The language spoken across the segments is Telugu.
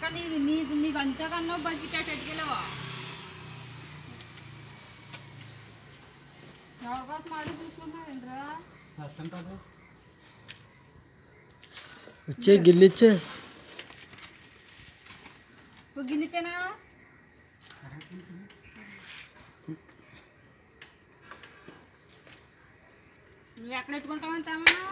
అక్క నీది నీది నీకు అంతకన్నా బతికి ఎట్టుకెళ్ళవా అవకాశం అడిగి చూసుకుంటున్నావేంట్రా ఇచ్చే గిల్లిచ్చే గిన్నెతేనా నువ్వు ఎక్కడ ఎత్తుకుంటావని తేమన్నా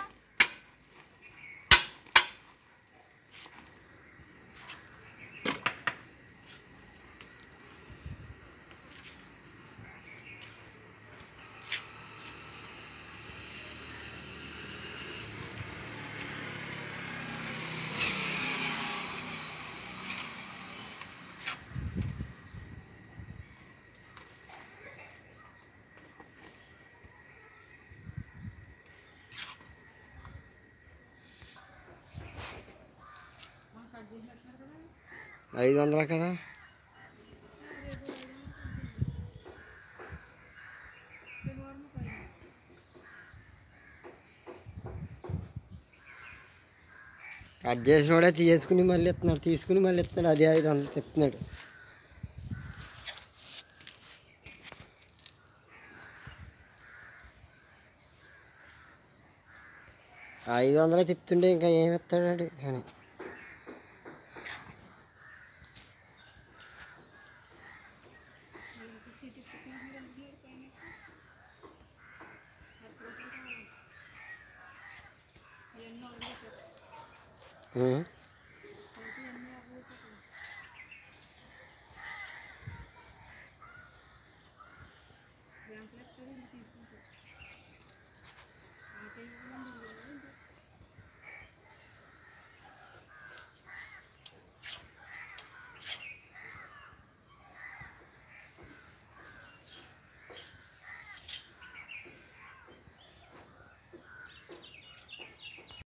ఐదు వందలు కదా? కట్ చేసినోడే తీసుకుని మళ్ళీ ఇస్తున్నాడు తీసుకుని మళ్ళీ ఇస్తున్నాడు అదే ఐదు వందలు తిప్పుతున్నాడు. ఐదు వందలే తిప్పుతుండే ఇంకా ఏమి हैं